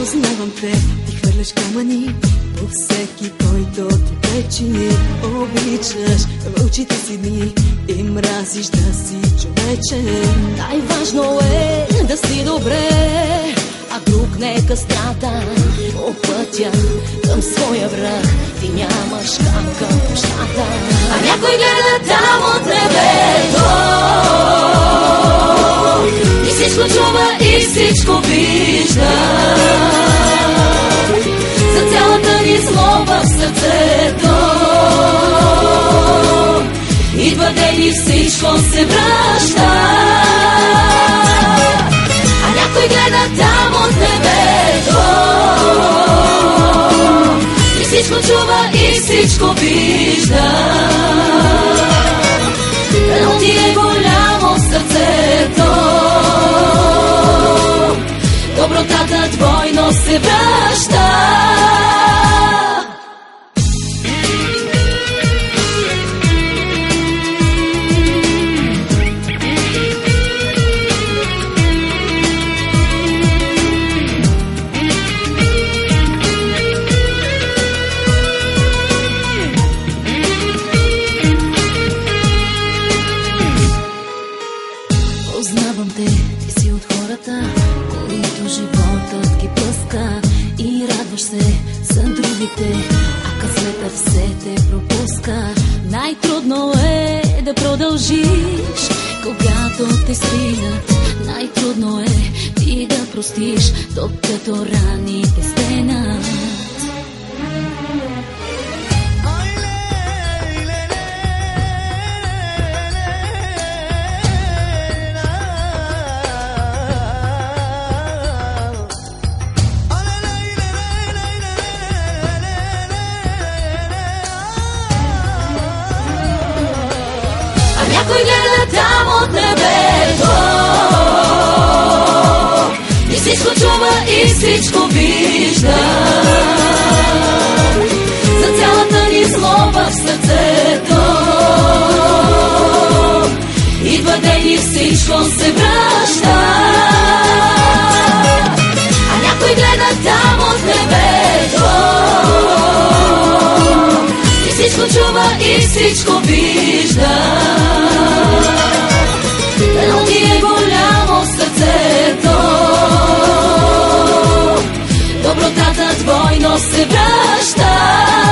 познавам те, ти хвърляш камъни по всеки, който ти пречи. Обичаш вълчите си дни и мразиш да си човече. Най-важно е да си добре, а друг не е по пътя към своя враг. Ти нямаш там към пощата, а някой гледа там от небето. И всичко чува и всичко би. Злоба в сърцето. Идва ден и всичко се връща. А някой гледа там от небето. И всичко чува и всичко вижда. Но ти е голямо сърцето. Добротата двойно се връща. Плъска и радваш се за другите, а късмета все те пропуска. Най-трудно е да продължиш, когато те свинат. Най-трудно е ти да простиш, докато раните стенат. Някой гледа там от небето. И всичко чува и всичко вижда. За цялата ни злоба в сърцето. Идва ден и всичко се връща. А някой гледа там от небето. И всичко чува и всичко вижда. Добротата двойно се връща.